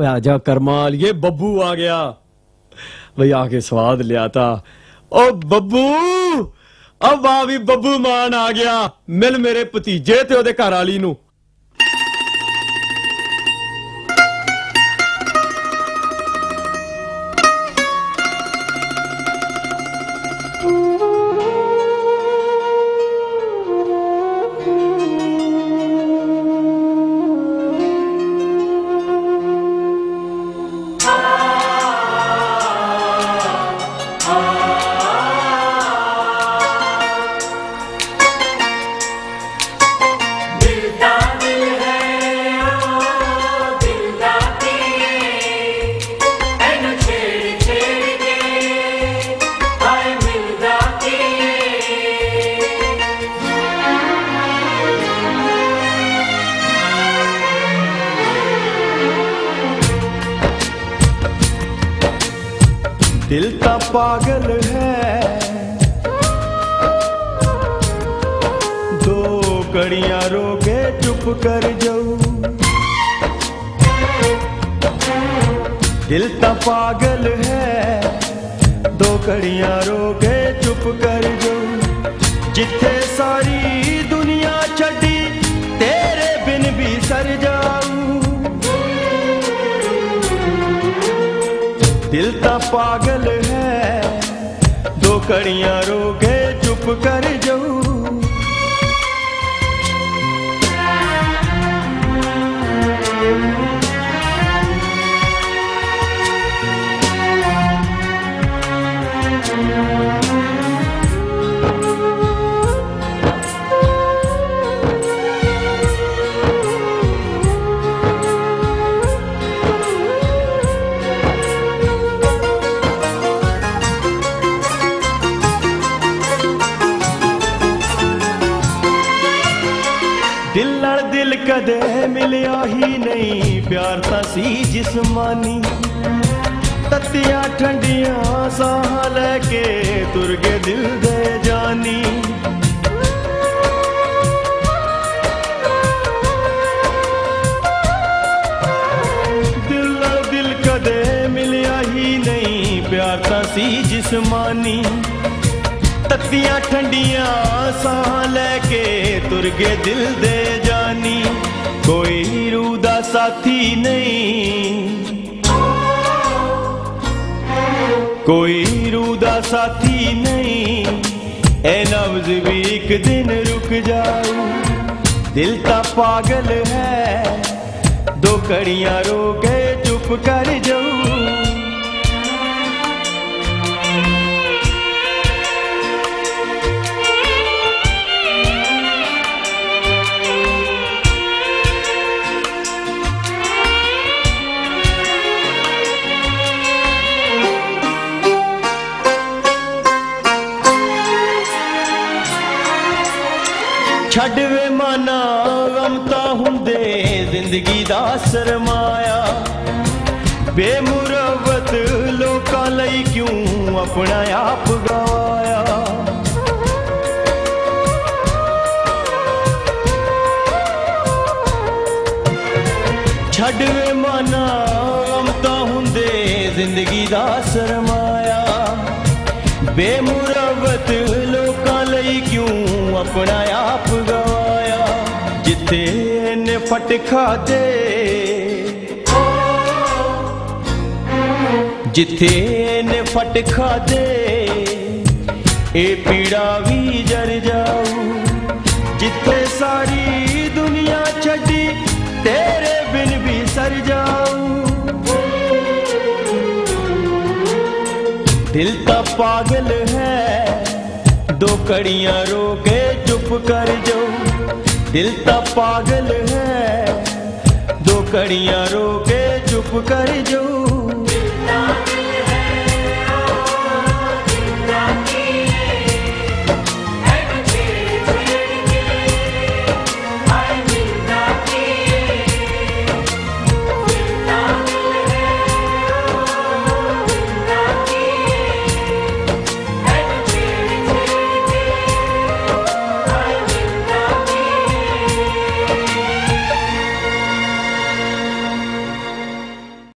ਓਏ ਆ ਜਾ ਕਰਮਾਂ ਵਾਲੀਏ ਬੱਬੂ ਆ ਗਿਆ। ਬਈ ਆ ਕੇ ਸਵਾਦ ਲਿਆ ਤਾ ਓ ਬੱਬੂ, ਆ ਵਾਹ ਵੀ ਬੱਬੂ ਮਾਨ ਆ ਗਿਆ। ਮਿਲ ਮੇਰੇ ਭਤੀਜੇ ਤੇ ਉਹਦੇ ਘਰ ਵਾਲੀ ਨੂੰ। दिल तो पागल है। दो कड़िया रोके चुप कर जाऊ। दिल तो पागल है। दो कड़िया रोके चुप कर जाऊ। जिथे सारी पागल है। दो कड़ियाँ रोगे चुप कर जाऊ। ਨਾਲ ਦਿਲ ਕਦੇ ਮਿਲਿਆ ਹੀ ਨਹੀਂ। ਪਿਆਰ ਤਾਂ ਸੀ ਜਿਸਮਾਨੀ। ਤਤੀਆਂ ਠੰਡੀਆਂ ਸਾਹ ਲੈ ਕੇ ਤੁਰ ਗਏ ਦਿਲ ਦੇ ਜਾਨੀ। ਦਿਲ ਨਾਲ ਦਿਲ ਕਦੇ ਮਿਲਿਆ ਹੀ ਨਹੀਂ। ਪਿਆਰ ਤਾਂ ਸੀ ਜਿਸਮਾਨੀ। ਤੱਤੀਆਂ ਠੰਡੀਆਂ ਸਾਹ ਲੈ ਕੇ ਤੁਰ ਗਏ ਦਿਲ ਦੇ ਕੋਈ ਰੂਹ ਦਾ ਸਾਥੀ ਨਹੀਂ। ਕੋਈ ਰੂਹ ਦਾ ਸਾਥੀ ਨਹੀਂ। ਐ ਨਬਜ਼ ਵੀ ਇੱਕ ਦਿਨ ਰੁਕ ਜਾਊ। ਦਿਲ ਤਾਂ ਪਾਗਲ ਹੈ। ਦੋ ਕੜੀਆਂ ਰੋ ਕੇ ਚੁੱਪ ਕਰ ਜਾਊ। ਛੱਡ ਵੇ ਮਾਨਾ, ਗਮ ਤਾਂ ਹੁੰਦੇ, ਜ਼ਿੰਦਗੀ ਦਾ ਸਰਮਾਇਆ ਬੇਮੁਰਵਤ ਲੋਕਾਂ ਲਈ ਕਿਉਂ ਆਪਣਾ ਆਪ ਗਵਾਇਆ ਛੱਡ ਵੇ ਮਾਨਾ, ਗਮ ਤਾਂ ਹੁੰਦੇ, ਜ਼ਿੰਦਗੀ ਦਾ ਸਰਮਾਇਆ ਬੇਮੁਰਵਤ अपना आप गवाया जिते ने फटखा दे। जिथे ने फटखा दे, ए पीड़ा भी जर जाऊ। जिथे सारी दुनिया छड़ी, तेरे बिन भी सर जाऊ। दिल तो पागल है दो कड़िया रो के चुप कर जो दिल तो पागल है। दो कड़िया रो के चुप कर जो